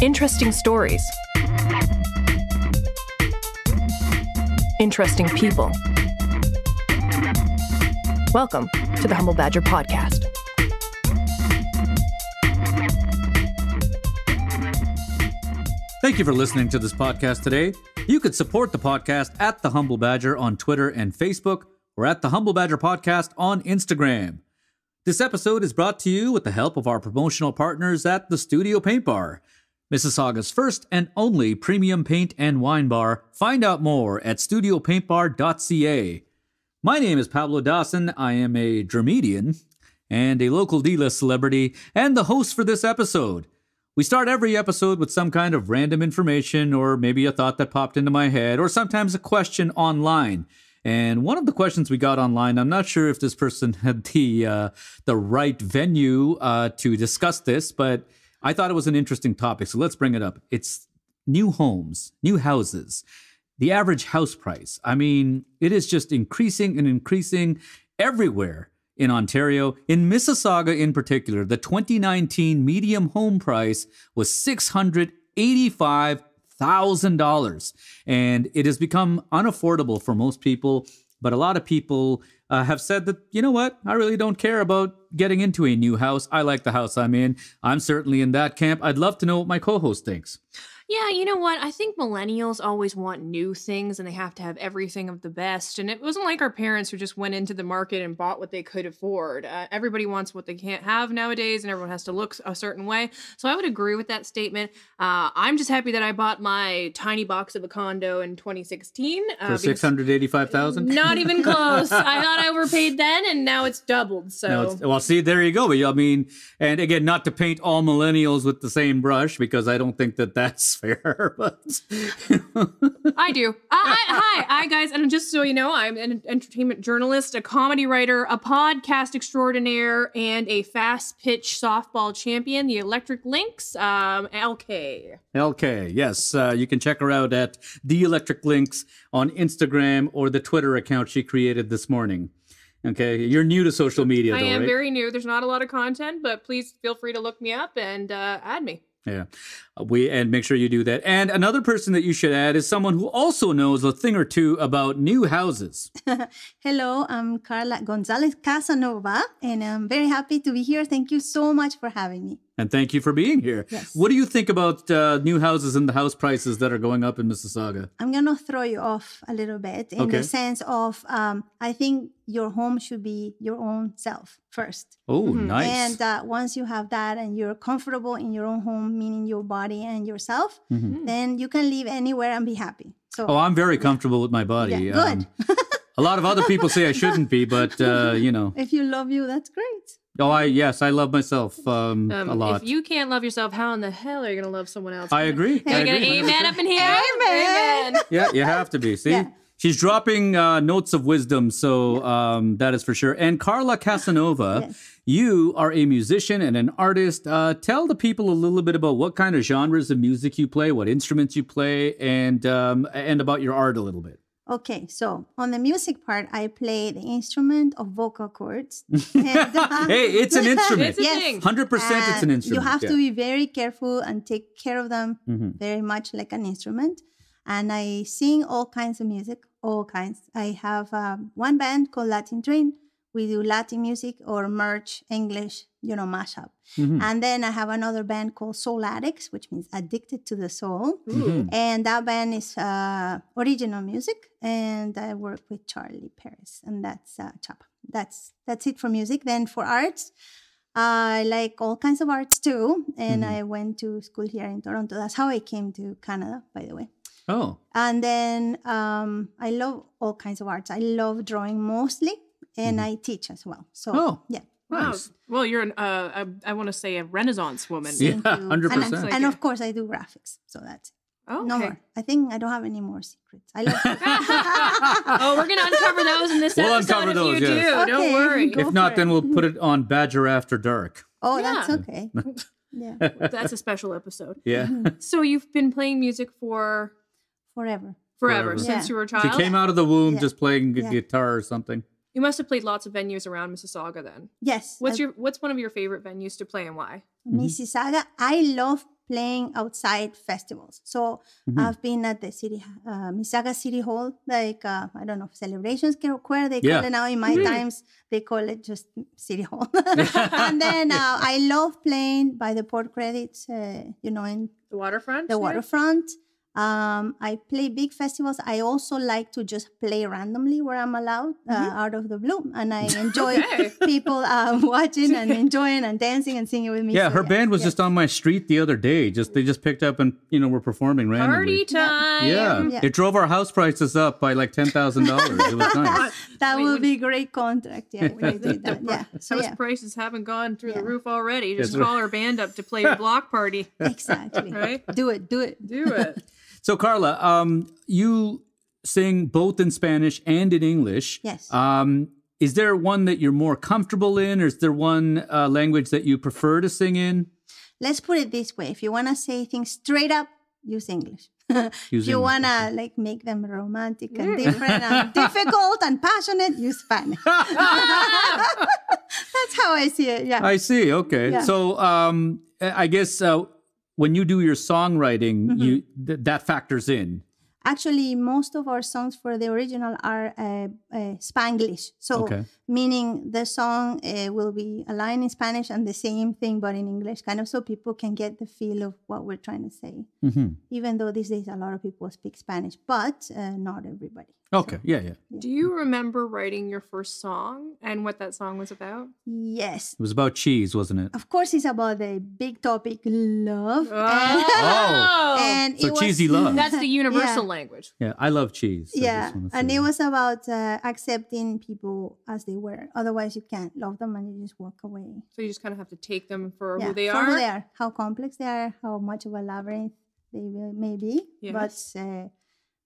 Interesting stories. Interesting people. Welcome to the Humble Badger Podcast. Thank you for listening to this podcast today. You could support the podcast at The Humble Badger on Twitter and Facebook, or at The Humble Badger Podcast on Instagram. This episode is brought to you with the help of our promotional partners at the Studio Paint Bar, Mississauga's first and only premium paint and wine bar. Find out more at studiopaintbar.ca. My name is Pablo Dassen. I am a dramedian and a local D-list celebrity and the host for this episode. We start every episode with some kind of random information or maybe a thought that popped into my head or sometimes a question online. And one of the questions we got online, I'm not sure if this person had the uh, the right venue uh, to discuss this, but I thought it was an interesting topic. So let's bring it up. It's new homes, new houses, the average house price. I mean, it is just increasing and increasing everywhere in Ontario. In Mississauga, in particular, the 2019 medium home price was $685,000. And it has become unaffordable for most people. But a lot of people uh, have said that, you know what, I really don't care about getting into a new house. I like the house I'm in. I'm certainly in that camp. I'd love to know what my co host thinks. Yeah, you know what? I think millennials always want new things and they have to have everything of the best. And it wasn't like our parents who just went into the market and bought what they could afford. Uh, everybody wants what they can't have nowadays and everyone has to look a certain way. So I would agree with that statement. Uh, I'm just happy that I bought my tiny box of a condo in 2016. Uh, For 685000 Not even close. I thought I overpaid then and now it's doubled. So No, it's, well, see, there you go. I mean, and again, not to paint all millennials with the same brush because I don't think that that's fair. But I do. I, I, hi, hi, guys. And just so you know, I'm an entertainment journalist, a comedy writer, a podcast extraordinaire, and a fast pitch softball champion, the Electric Lynx, um, LK. LK, yes, uh, you can check her out at the Electric Lynx on Instagram or the Twitter account she created this morning. Okay, you're new to social media, I though, am right? very new. There's not a lot of content, but please feel free to look me up and uh, add me. Yeah, Uh, we and make sure you do that. And another person that you should add is someone who also knows a thing or two about new houses. Hello, I'm Carla Gonzalez Casanova, and I'm very happy to be here. Thank you so much for having me. And thank you for being here. Yes. What do you think about uh, new houses and the house prices that are going up in Mississauga? I'm gonna throw you off a little bit in Okay. the sense of um, I think your home should be your own self first. Oh, Mhm. nice. And uh, once you have that and you're comfortable in your own home, meaning your body and yourself, Mhm. then you can live anywhere and be happy. So, Oh, I'm very comfortable with my body. yeah, good. Um, a lot of other people say I shouldn't be, but uh, you know. if you love you, that's great. Oh, I yes, I love myself um, Um, a lot. If you can't love yourself, how in the hell are you going to love someone else? I agree. Can I I get an amen up in here? Amen. Yeah, you have to be. See, Yeah. she's dropping uh, notes of wisdom, so um, that is for sure. And Carla Casanova, Yes. you are a musician and an artist. Uh, tell the people a little bit about what kind of genres of music you play, what instruments you play, and um, and about your art a little bit. Okay, so on the music part, I play the instrument of vocal cords. And, uh, Hey, it's an instrument. It's a Yes. thing. Hundred percent, it's an instrument. You have yeah. to be very careful and take care of them Mhm. very much like an instrument. And I sing all kinds of music, all kinds. I have um, one band called Latin Train. We do Latin music or merge English, you know, mashup. Mhm. And then I have another band called Souladikts, which means addicted to the soul. Mhm. And that band is uh, original music, and I work with Charlie Paris, and that's uh, Chapa. That's that's it for music. Then for arts, I like all kinds of arts too, and Mhm. I went to school here in Toronto. That's how I came to Canada, by the way. Oh, And then um, I love all kinds of arts. I love drawing mostly, and I teach as well. So Oh. yeah, Wow. nice. Well, you're an, uh, I, I want to say a Renaissance woman. Yeah, 100%. And, I- and of course, I do graphics. So that's it. Oh, no okay. more. I think I don't have any more secrets. I love. oh, we're gonna uncover those in this episode. We'll episode uncover if those, you yes. do. Don't worry. If not, for then it. we'll put it on Badger After Dark. Oh, that's okay. Yeah, That's a special episode. Yeah. So you've been playing music for forever. forever, Forever. since Yeah. you were a child. She came out of the womb Yeah. just playing g- Yeah. guitar or something. You must have played lots of venues around Mississauga then. Yes. What's uh, your What's one of your favorite venues to play and why? Mm-hmm. Mississauga? I love playing outside festivals. So Mhm. I've been at the city, uh, Mississauga City Hall, like uh, I don't know, celebrations where they call Yeah. it now. In my times, they call it just City Hall. and then uh, I love playing by the port credits, uh, you know, in The waterfront. the yeah? waterfront. Um, I play big festivals. I also like to just play randomly where I'm allowed, uh, out of the blue, and I enjoy Okay. people uh, watching and enjoying and dancing and singing with me. Yeah, So, her band was yeah. just on my street the other day. Just they just picked up and you know were performing randomly. Party time. Yeah. Yeah. it drove our house prices up by like ten thousand dollars. It was nice. that Wait, will when- be great contract. Yeah, when that. Yeah, so House yeah, prices haven't gone through the roof already. Just That's right. call our band up to play a block party. exactly. Right? Do it. Do it. Do it. So Carla, um, you sing both in Spanish and in English. Yes. Um, is there one that you're more comfortable in, or is there one uh, language that you prefer to sing in? Let's put it this way: if you want to say things straight up, use English. if you want to like make them romantic and different and difficult and passionate, use Spanish. That's how I see it. Yeah. I see. Okay. Yeah. So um, I guess uh, when you do your songwriting, Mm-hmm. you th- that factors in. Actually, most of our songs for the original are uh, uh, Spanglish. So, Okay. meaning the song uh, will be a line in Spanish and the same thing, but in English, kind of so people can get the feel of what we're trying to say. hmm Even though these days a lot of people speak Spanish, but uh, not everybody. Okay. Yeah. Yeah. Do you remember writing your first song and what that song was about? Yes. It was about cheese, wasn't it? Of course, it's about the big topic, love. Oh. and So it was- cheesy love. That's the universal Yeah. Language. Yeah. I love cheese. I yeah and it was about uh, accepting people as they were otherwise you can't love them and you just walk away So you just kind of have to take them for yeah, who they for are. who they are how complex they are how much of a labyrinth they will, may be Yes. but uh,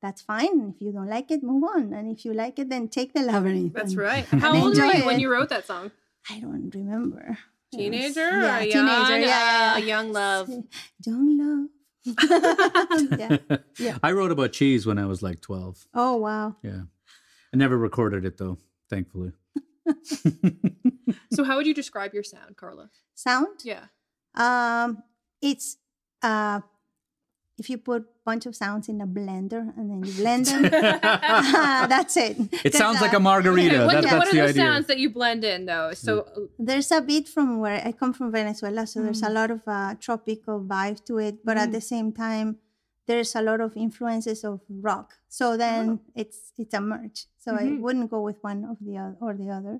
that's fine if you don't like it move on and if you like it then take the labyrinth That's and- right. How old were enjoy you when you wrote that song? i don't remember It was- Teenager? yeah a teenager young, yeah, yeah, yeah. young love. young love yeah yeah. I wrote about cheese when I was like 12. oh wow Yeah. I never recorded it though, thankfully. So how would you describe your sound, Carla? sound Yeah. Um, it's uh, if you put a bunch of sounds in a blender and then you blend them, that's it. It sounds like a uh, margarita. what, that, what are the those idea. sounds that you blend in though? So uh, There's a bit from where I come from Venezuela, so there's a Mm. lot of uh, tropical vibe to it, but at the same time, there's a lot of influences of rock. So then it's it's a merge. So I Mhm. wouldn't go with one of the other or the other.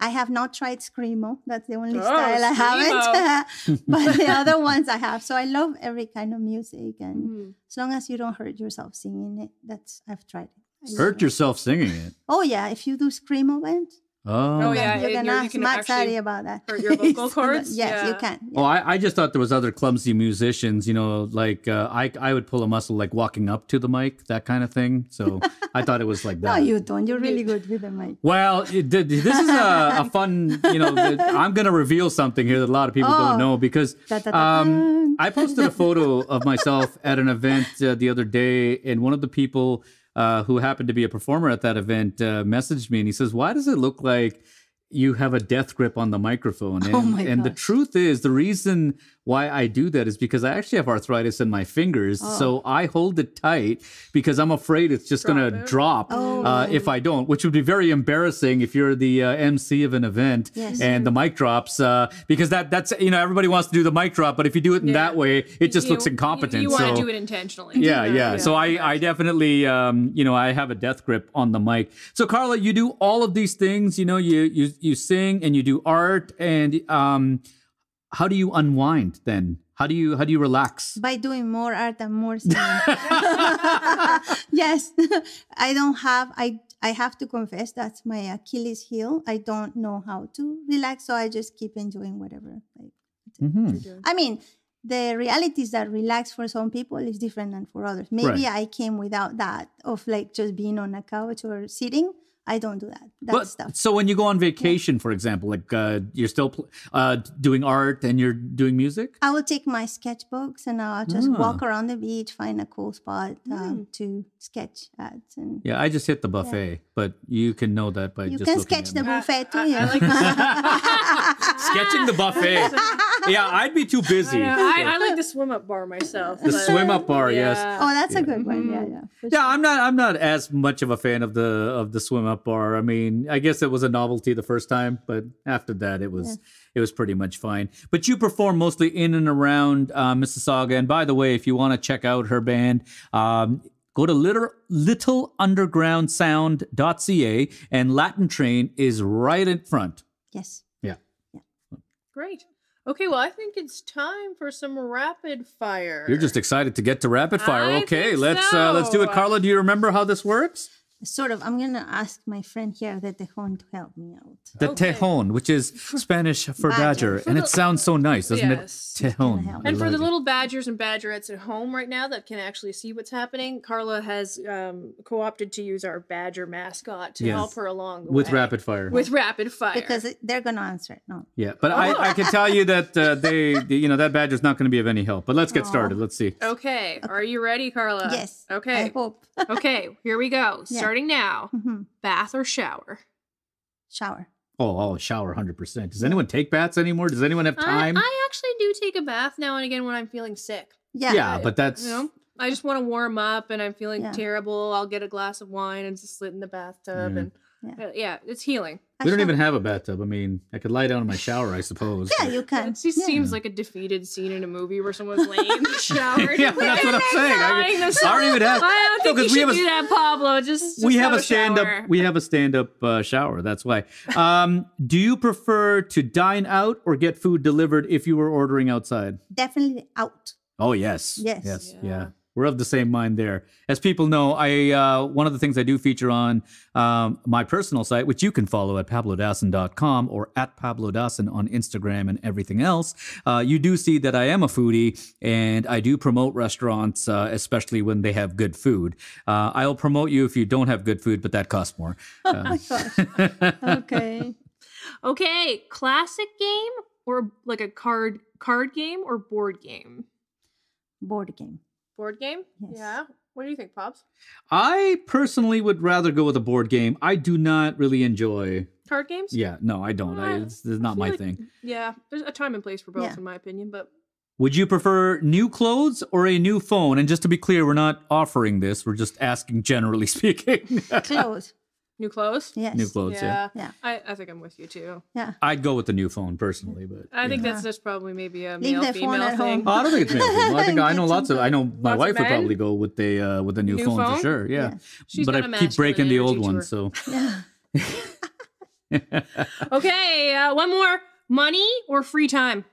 I have not tried screamo. That's the only Oh, style I haven't. but the other ones I have. So I love every kind of music, and mm, as long as you don't hurt yourself singing it, that's I've tried it. Hurt yourself singing it. Oh yeah, if you do screamo band, Oh. Oh, yeah. you and can you're- you ask can Matt actually Sadie about that. hurt your vocal cords? yes, you Yeah. can. Well, I, I just thought there was other clumsy musicians, you know, like uh, I I would pull a muscle like walking up to the mic, that kind of thing. So I thought it was like that. No, you don't. You're really good with the mic. Well, it, this is a, a fun, you know, I'm going to reveal something here that a lot of people Oh. don't know because um. I posted a photo of myself at an event uh, the other day, and one of the people uh, who happened to be a performer at that event uh, messaged me and he says, Why does it look like you have a death grip on the microphone? And, Oh my and the truth is, the reason why I do that is because I actually have arthritis in my fingers. Oh. So I hold it tight because I'm afraid it's just going to Drop Oh. uh, if I don't, which would be very embarrassing if you're the uh, MC of an event Yes. and the mic drops uh, because that that's you know everybody wants to do the mic drop, but if you do it in Yeah. that way, it just you- looks incompetent. You, want so to do it intentionally. yeah, yeah. So I, I definitely, um, you know, I have a death grip on the mic. So Carla, you do all of these things. You know, you you you sing and you do art, and um, how do you unwind then? How do you how do you relax? by doing more art and more singing. yes, I don't have. I I have to confess that's my Achilles heel. I don't know how to relax, so I just keep enjoying whatever. I, Mhm. I mean, the reality is that relax for some people is different than for others. Maybe Right. I came without that of like just being on a couch or sitting. I don't do that. That But stuff. so when you go on vacation, for example, like uh, you're still pl- uh, doing art and you're doing music. I will take my sketchbooks and I'll just Ah. walk around the beach, find a cool spot um, Mm. to sketch at. And Yeah, I just hit the buffet, but you can know that by you just can sketch at the me. buffet too. I- I yeah. like sketching the buffet. yeah, I'd be too busy. I, I like the swim up bar myself. The but- swim up bar, yes. Oh, that's a good one. Yeah, Mhm. yeah. for Yeah, sure. I'm not. I'm not as much of a fan of the of the swim up bar. I mean, I guess it was a novelty the first time, but after that, it was it was pretty much fine. But you perform mostly in and around uh, Mississauga. And by the way, if you want to check out her band, um, go to little, littleundergroundsound.ca, and Latin Train is right in front. Yes. Yeah. Great. Okay, well, I think it's time for some rapid fire. You're just excited to get to rapid fire. I okay, think let's uh, let's do it. Carla, do you remember how this works? Sort of. I'm gonna ask my friend here, the Tejon, to help me out. The Okay. tejon, which is Spanish for Badger. badger, and it sounds so nice, doesn't Yes. it? Tejon. And for the little badgers and badgerettes at home right now that can actually see what's happening, Carla has um, co-opted to use our badger mascot to Yes. help her along the with way. rapid fire. with rapid fire. Because it- they're gonna answer it. No. yeah, but I, I can tell you that uh, they, you know, that badger's not going to be of any help. But let's get started. Let's see. okay, are you ready, Carla? yes. okay I Okay. hope. okay, here we go. Yeah. Starting now. Mhm. Bath or shower? Shower. Oh, oh, shower, hundred percent. Does anyone take baths anymore? Does anyone have time? I actually do take a bath now and again when I'm feeling sick. Yeah. yeah, but that's You know, I just want to warm up and I'm feeling Yeah. terrible. I'll get a glass of wine and just sit in the bathtub Yeah. and Yeah. uh, yeah, it's healing. I we don't shower. even have a bathtub. I mean, I could lie down in my shower, I suppose. Yeah, you can. It yeah. seems like a defeated scene in a movie where someone's laying in the shower. Yeah, that's what I'm saying. I- Crying the I don't even have- I don't No, think 'cause you we should have a- do that, Pablo. Just, just we have, a a stand up. We have a stand up uh, shower. That's why. Um, do you prefer to dine out or get food delivered if you were ordering outside? Definitely out. Oh yes, Yes. yes, yeah. Yeah. We're of the same mind there. As people know, I uh, one of the things I do feature on um, my personal site, which you can follow at pablodassen.com or at pablodassen on Instagram and everything else. Uh, you do see that I am a foodie and I do promote restaurants, uh, especially when they have good food. Uh, I'll promote you if you don't have good food, but that costs more. Uh, Okay. Okay, classic game or like a card card game or board game? Board game. Board game? Yes. Yeah. What do you think, Pops? I personally would rather go with a board game. I do not really enjoy. Card games? Yeah, no, I don't. I, Uh, it's, it's not I my like- thing. Yeah, there's a time and place for both, Yeah. in my opinion. But Would you prefer new clothes or a new phone? And just to be clear, we're not offering this. We're just asking, generally speaking. Clothes. New clothes? Yes. new clothes, yeah. Yeah. I, I think I'm with you too. Yeah. I'd go with the new phone personally, but I think yeah. that's just probably maybe a Leave male the phone female at thing. home. Oh, I don't think it's male. female. I think I know lots of. I know my Lots of wife would men? probably go with the uh, with the new, New phone, for sure. Yeah, Yeah. She's but got I a keep breaking the old masculine ones. So Yeah. Okay, uh, one more. Money or free time?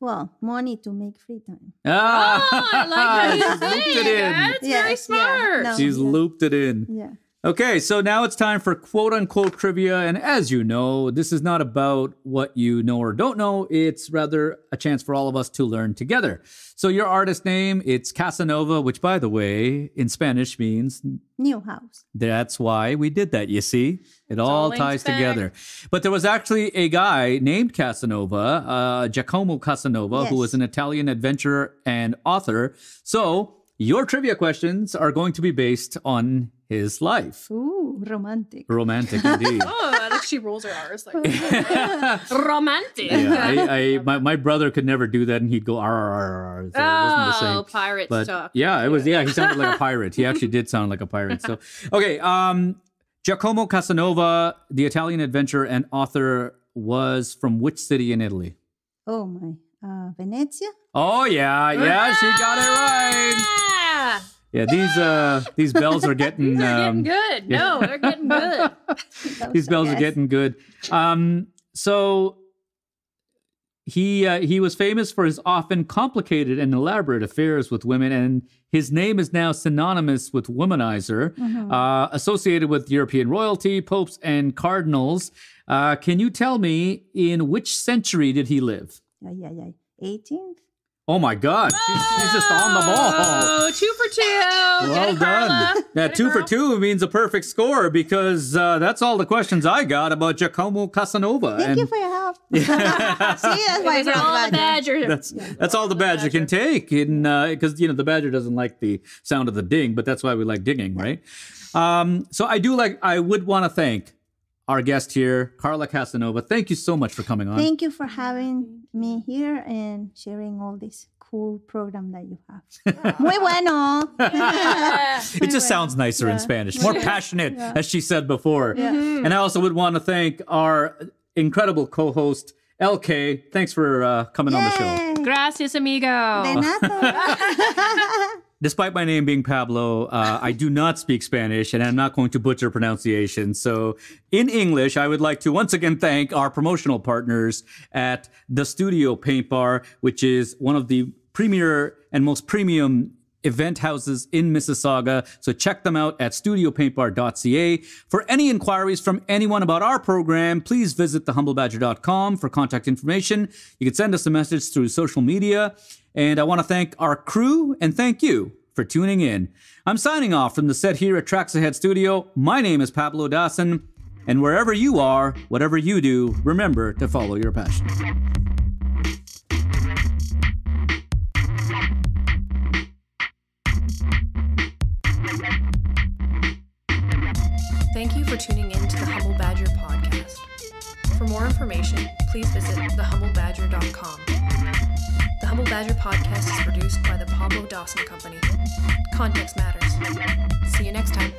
Well, money to make free time. ah, Oh, I like she's how looped you it in. That's Yeah, very yeah, smart. no. She's yeah. looped it in. Yeah. Okay, so now it's time for quote unquote trivia. And as you know, this is not about what you know or don't know. It's rather a chance for all of us to learn together. So your artist name, it's Casanova, which by the way, in Spanish means New house. that's why we did that, you see? It all all ties back. together. But there was actually a guy named Casanova, uh, Giacomo Casanova, who was an Italian adventurer and author. So your trivia questions are going to be based on his life. Ooh, romantic. Romantic indeed. Oh, like she rolls her R's like romantic. yeah, I, I my, my brother could never do that, and he'd go R R R R. So it wasn't the oh, pirate But talk. yeah, it was. Yeah, he sounded like a pirate. He actually did sound like a pirate. So okay, um, Giacomo Casanova, the Italian adventurer and author, was from which city in Italy? Oh my. Uh, Venezia? Oh yeah, yeah, she got it right. Ah, Yeah, these uh these bells are getting they're um, getting good. No, they're getting good. these bells are getting good. Um, so he uh, he was famous for his often complicated and elaborate affairs with women, and his name is now synonymous with womanizer, Mhm. uh, associated with European royalty, popes, and cardinals. Uh, can you tell me in which century did he live? Yeah, yeah, yeah. 18th? Oh my God, she's, she's just on the ball. Oh, two for two. Get Well it, Carla. done. Yeah, Get it, two for two means a perfect score because uh, that's all the questions I got about Giacomo Casanova. Thank And you for your help. See, that's why I These are all the Badger. badger. that's that's all the badger can take, in because you know the badger doesn't like the sound of the ding, but that's why we like dinging, right? Um, so I do like. I would want to thank our guest here, Carla Casanova. Thank you so much for coming on. Thank you for having me here and sharing all this cool program that you have. Muy bueno. it just sounds nicer in Spanish, more passionate, as she said before. And I also would want to thank our incredible co-host LK. Thanks for uh, coming on the show. Gracias, amigo. Despite my name being Pablo, uh, I do not speak Spanish and I'm not going to butcher pronunciation. So, in English, I would like to once again thank our promotional partners at the Studio Paint Bar, which is one of the premier and most premium event houses in Mississauga. So check them out at studiopaintbar.ca. For any inquiries from anyone about our program, please visit thehumblebadger.com for contact information. You can send us a message through social media. And I want to thank our crew and thank you for tuning in. I'm signing off from the Sett here at Trax Ahead Studio. My name is Pablo Dassen. And wherever you are, whatever you do, remember to follow your passion. For tuning in to the Humble Badger podcast. For more information, please visit thehumblebadger.com. The Humble Badger podcast is produced by the Pablo Dassen Company. Context matters. See you next time.